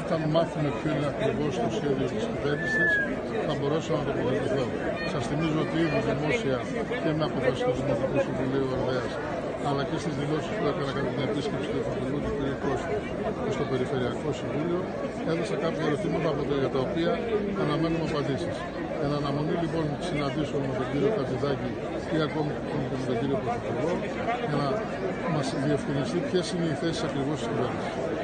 Όταν μάθουμε ποιο είναι ακριβώς το σχέδιο της κυβέρνησης, θα μπορέσω να το τοποθετηθώ. Σας θυμίζω ότι ήδη δημόσια και με αποφάσεις του Δημοτικού Συμβουλίου Ορδέα αλλά και στις δηλώσεις που έκανα κατά την επίσκεψη του Πρωθυπουργού του κ. Κώστα στο Περιφερειακό Συμβούλιο, έδωσα κάποια ερωτήματα για τα τα οποία αναμένουμε απαντήσεις. Εν αναμονή λοιπόν συναντήσεων με τον κύριο Κατζηδάκη ή ακόμη και με τον κύριο Πρωθυπουργό, για να μας διευκρινιστεί ποιες είναι οι θέσεις ακριβώς της κυβέρνησης.